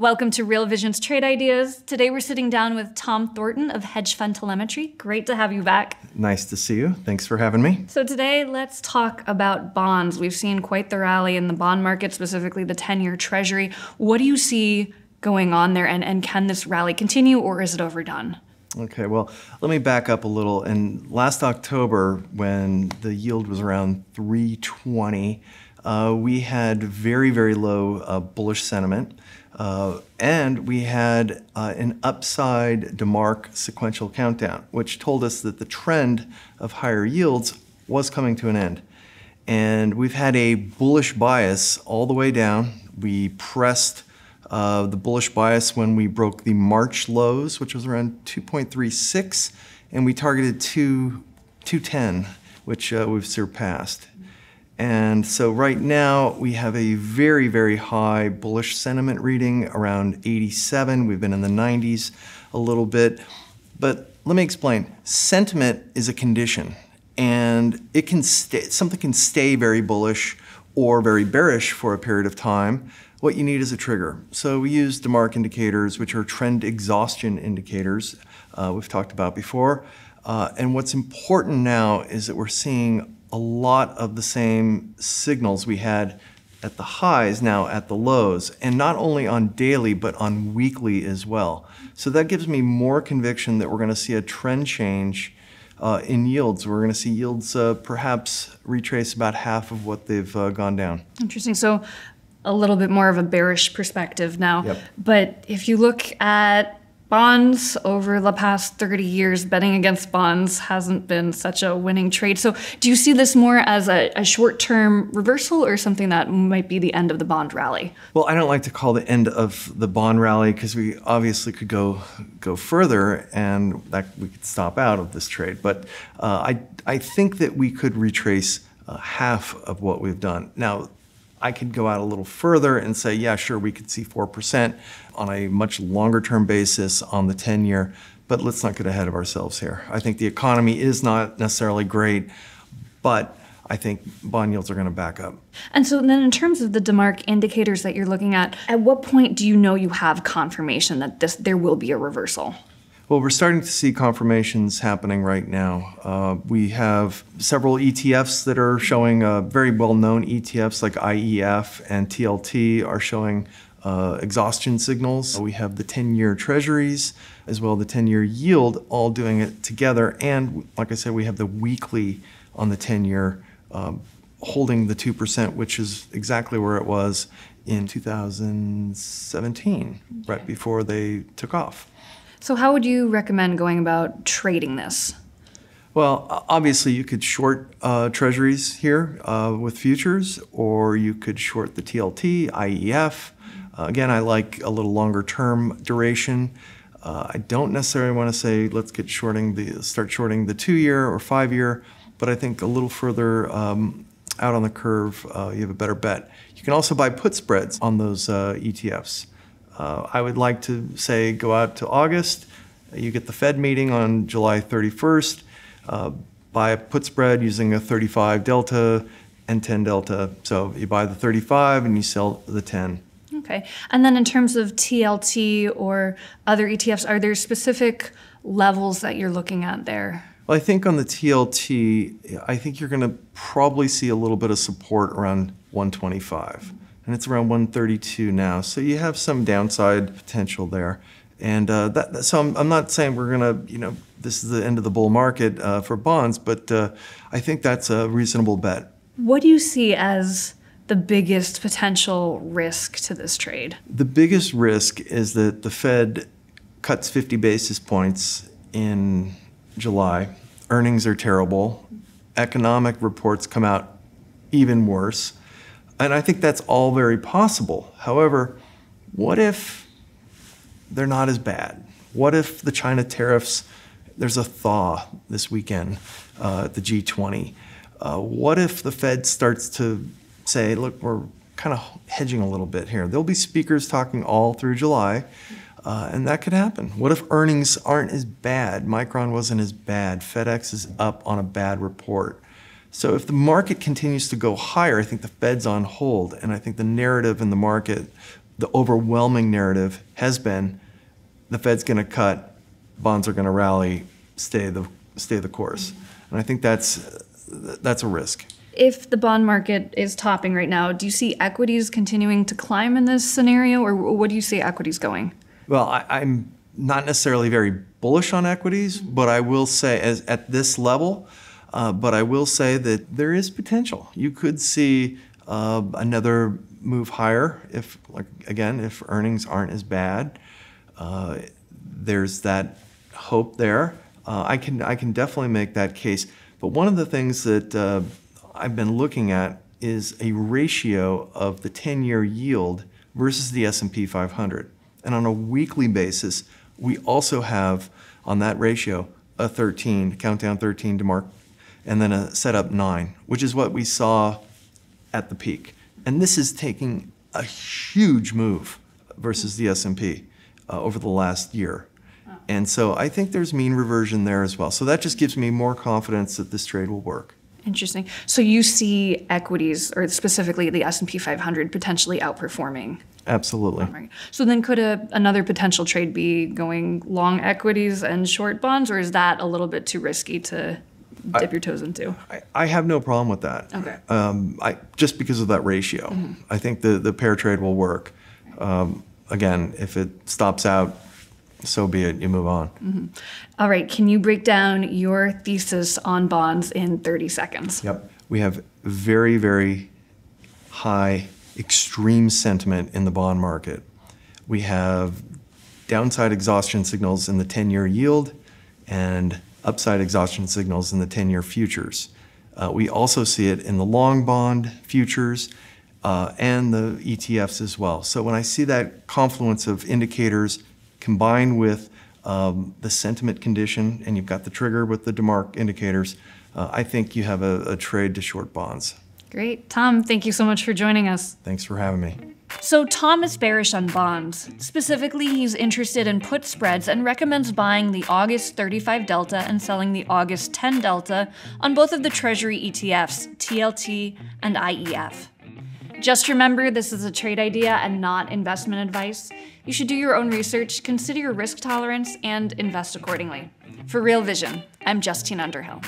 Welcome to Real Vision's Trade Ideas. Today we're sitting down with Tom Thornton of Hedge Fund Telemetry. Great to have you back. Nice to see you. Thanks for having me. So, today let's talk about bonds. We've seen quite the rally in the bond market, specifically the 10 year Treasury. What do you see going on there, and, and can this rally continue or is it overdone? Okay, well, let me back up a little. And last October, when the yield was around 320, uh, we had very, very low uh, bullish sentiment. Uh, and we had uh, an upside DeMark sequential countdown, which told us that the trend of higher yields was coming to an end. And we've had a bullish bias all the way down. We pressed uh, the bullish bias when we broke the March lows, which was around 2.36, and we targeted 2, 210, which uh, we've surpassed. And so right now we have a very, very high bullish sentiment reading around 87. We've been in the 90s a little bit. But let me explain. Sentiment is a condition and it can stay, something can stay very bullish or very bearish for a period of time. What you need is a trigger. So we use DeMark indicators, which are trend exhaustion indicators uh, we've talked about before. Uh, and what's important now is that we're seeing a lot of the same signals we had at the highs now at the lows, and not only on daily, but on weekly as well. So that gives me more conviction that we're going to see a trend change uh, in yields. We're going to see yields uh, perhaps retrace about half of what they've uh, gone down. Interesting. So a little bit more of a bearish perspective now. Yep. But if you look at bonds over the past 30 years, betting against bonds hasn't been such a winning trade. So, do you see this more as a, a short term reversal or something that might be the end of the bond rally? Well, I don't like to call the end of the bond rally because we obviously could go go further and that we could stop out of this trade. But uh, I, I think that we could retrace uh, half of what we've done. Now, I could go out a little further and say, yeah, sure, we could see 4% on a much longer term basis on the 10 year, but let's not get ahead of ourselves here. I think the economy is not necessarily great, but I think bond yields are going to back up. And so, then in terms of the DeMark indicators that you're looking at, at what point do you know you have confirmation that this there will be a reversal? Well, we're starting to see confirmations happening right now. Uh, we have several ETFs that are showing uh, very well known ETFs like IEF and TLT are showing uh, exhaustion signals. We have the 10 year treasuries as well the 10 year yield all doing it together. And like I said, we have the weekly on the 10 year um, holding the 2%, which is exactly where it was in 2017, right before they took off. So, how would you recommend going about trading this? Well, obviously, you could short uh, treasuries here uh, with futures, or you could short the TLT, IEF. Uh, again, I like a little longer term duration. Uh, I don't necessarily want to say let's get shorting the start shorting the two year or five year, but I think a little further um, out on the curve, uh, you have a better bet. You can also buy put spreads on those uh, ETFs. Uh, I would like to say go out to August. You get the Fed meeting on July 31st. Uh, buy a put spread using a 35 delta and 10 delta. So you buy the 35 and you sell the 10. Okay. And then in terms of TLT or other ETFs, are there specific levels that you're looking at there? Well, I think on the TLT, I think you're going to probably see a little bit of support around 125 and it's around 132 now. So you have some downside potential there. And uh, that, so I'm, I'm, not saying we're going to, you know, this is the end of the bull market uh, for bonds, but uh, I think that's a reasonable bet. What do you see as the biggest potential risk to this trade? The biggest risk is that the Fed cuts 50 basis points in July. Earnings are terrible. Economic reports come out even worse. And I think that's all very possible. However, what if they're not as bad? What if the China tariffs, there's a thaw this weekend uh, at the G20? Uh, what if the Fed starts to say, look, we're kind of hedging a little bit here? There'll be speakers talking all through July, uh, and that could happen. What if earnings aren't as bad? Micron wasn't as bad. FedEx is up on a bad report. So if the market continues to go higher, I think the Fed's on hold, and I think the narrative in the market the overwhelming narrative has been the Fed's going to cut, bonds are going to rally, stay the stay the course. And I think that's that's a risk. If the bond market is topping right now, do you see equities continuing to climb in this scenario, or what do you see equities going? Well, I, I'm not necessarily very bullish on equities, but I will say, as at this level, uh, but I will say that there is potential. You could see uh, another move higher if, like again, if earnings aren't as bad. Uh, there's that hope there. Uh, I can I can definitely make that case. But one of the things that uh, I've been looking at is a ratio of the 10-year yield versus the S&P 500. And on a weekly basis, we also have on that ratio a 13, countdown 13 DeMark, and then a setup 9, which is what we saw at the peak. And this is taking a huge move versus the S&P uh, over the last year. And so I think there's mean reversion there as well. So that just gives me more confidence that this trade will work. Interesting. So you see equities, or specifically the S&P 500, potentially outperforming. Absolutely. So then could a, another potential trade be going long equities and short bonds, or is that a little bit too risky to dip your toes into? I, I have no problem with that. Okay. Um, I, just because of that ratio. I think the, the pair trade will work. Um, again, if it stops out, so be it. You move on. All right. Can you break down your thesis on bonds in 30 seconds? Yep. We have very, very high, extreme sentiment in the bond market. We have downside exhaustion signals in the 10 year yield and upside exhaustion signals in the 10 year futures. Uh, we also see it in the long bond futures uh, and the ETFs as well. So when I see that confluence of indicators combined with um, the sentiment condition, and you've got the trigger with the DeMark indicators, uh, I think you have a, a trade to short bonds. Great. Tom, thank you so much for joining us. Thanks for having me. So, Tom is bearish on bonds. Specifically, he's interested in put spreads and recommends buying the August 35 Delta and selling the August 10 Delta on both of the Treasury ETFs, TLT and IEF. Just remember, this is a trade idea and not investment advice. You should do your own research, consider your risk tolerance, and invest accordingly. For Real Vision, I'm Justine Underhill.